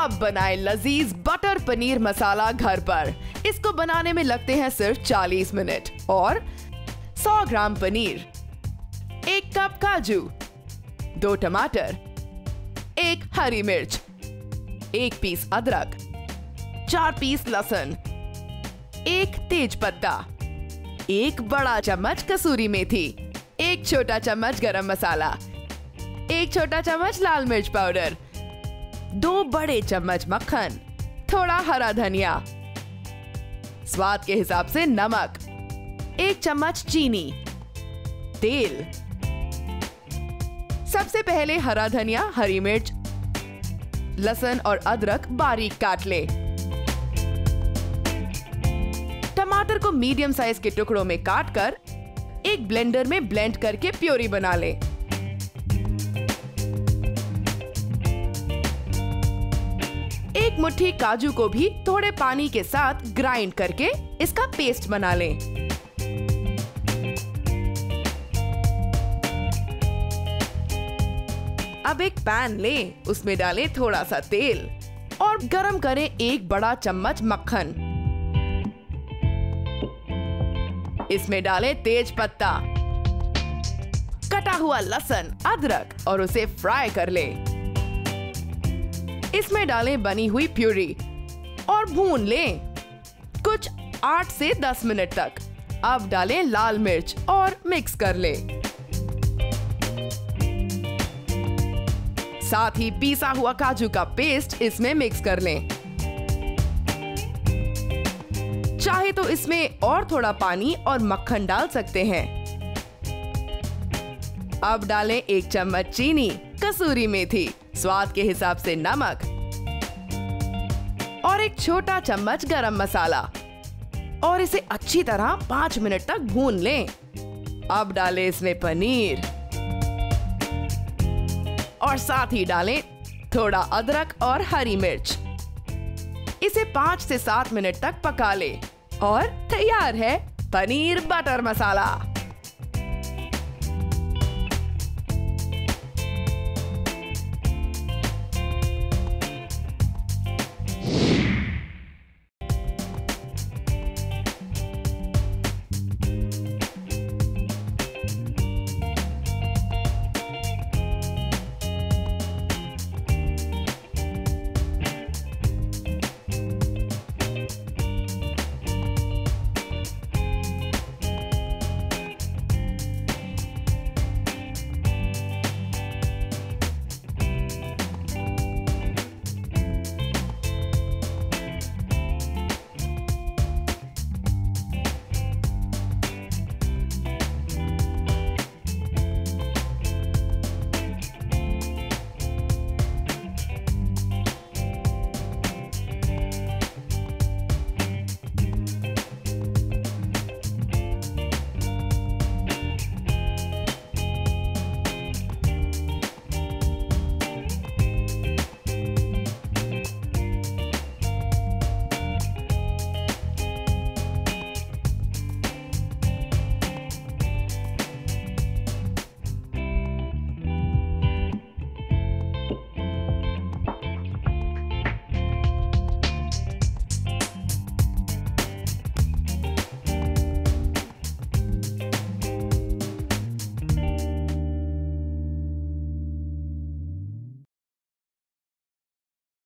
अब बनाए लजीज बटर पनीर मसाला घर पर। इसको बनाने में लगते हैं सिर्फ़ 40 मिनट। और 100 ग्राम पनीर, एक कप काजू, दो टमाटर, एक हरी मिर्च, एक पीस अदरक, चार पीस लहसुन, एक तेज पत्ता, एक बड़ा चम्मच कसूरी मेथी, एक छोटा चम्मच गरम मसाला, एक छोटा चम्मच लाल मिर्च पाउडर दो बड़े चम्मच मक्खन, थोड़ा हरा धनिया, स्वाद के हिसाब से नमक, एक चम्मच चीनी, तेल। सबसे पहले हरा धनिया, हरी मिर्च लसन और अदरक बारीक काट ले। टमाटर को मीडियम साइज़ के टुकड़ों में काट कर एक ब्लेंडर में ब्लेंड करके प्योरी बना ले। मुट्ठी काजू को भी थोड़े पानी के साथ ग्राइंड करके इसका पेस्ट बना लें। अब एक पैन लें, उसमें डालें थोड़ा सा तेल और गरम करें एक बड़ा चम्मच मक्खन इसमें डालें तेज पत्ता कटा हुआ लहसुन अदरक और उसे फ्राई कर लें। इसमें डालें बनी हुई प्यूरी। और भून लें कुछ आठ से दस मिनट तक। अब डालें लाल मिर्च और मिक्स कर लें। साथ ही पीसा हुआ काजू का पेस्ट इसमें मिक्स कर लें। चाहे तो इसमें और थोड़ा पानी और मक्खन डाल सकते हैं। अब डालें एक चम्मच चीनी, कसूरी मेथी। स्वाद के हिसाब से नमक और एक छोटा चम्मच गरम मसाला। और इसे अच्छी तरह पाँच मिनट तक भून लें। अब डालें इसमें पनीर। और साथ ही डालें थोड़ा अदरक और हरी मिर्च। इसे पाँच से सात मिनट तक पका ले। और तैयार है पनीर बटर मसाला।